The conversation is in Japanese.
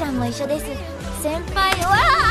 ちゃんも一緒です。先輩わあ